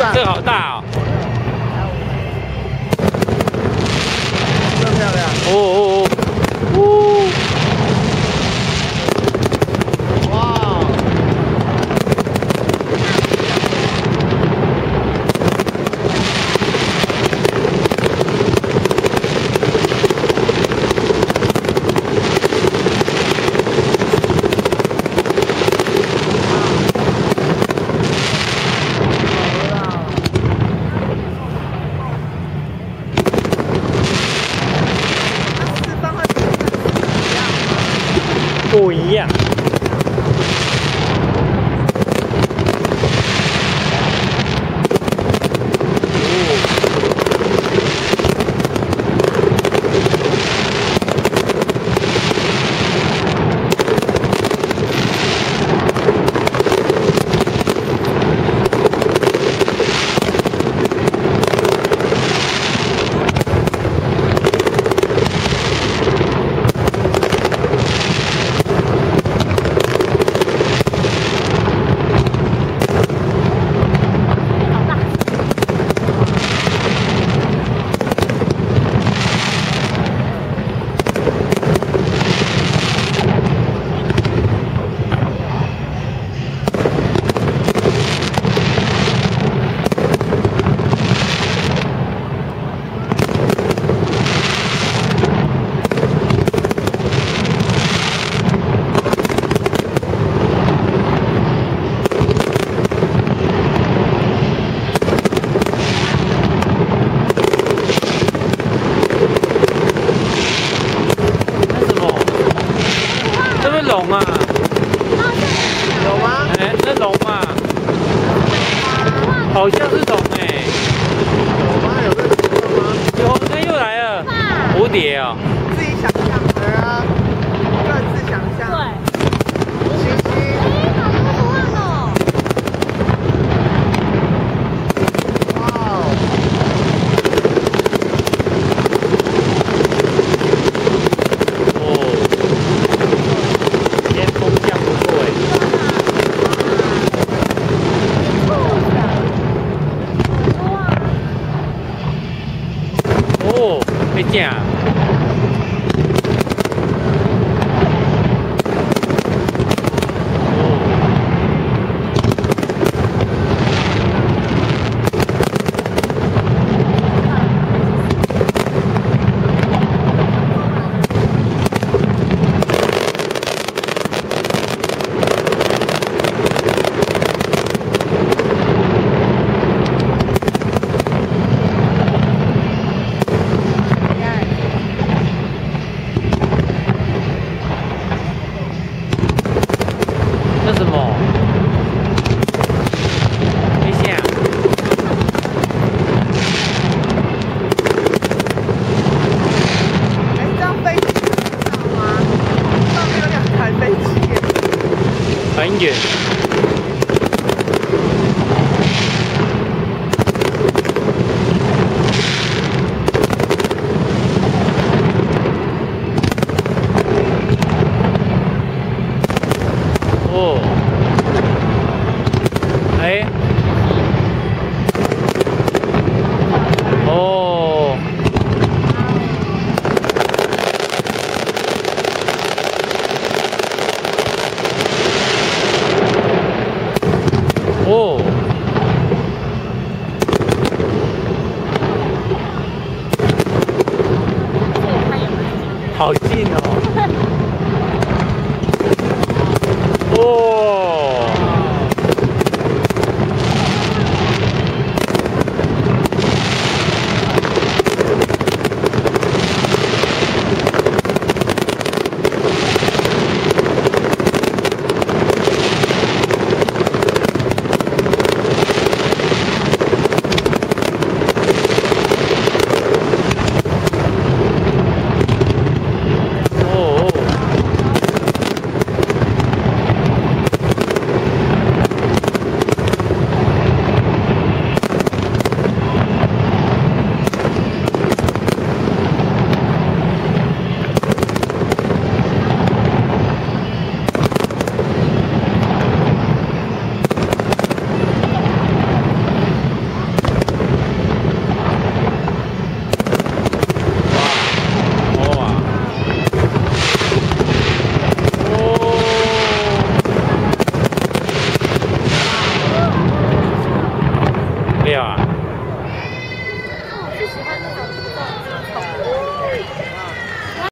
这个好大哦！真漂亮！哦哦哦！哇！不一样。那什么？这是龙啊！有吗？哎，那龙啊，好像是龙哎。有吗？有这个情况吗？有，那又来了，蝴蝶哦。自己想象的啊，各自想象。对，Hangi?